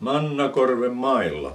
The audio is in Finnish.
Mannakorven mailla.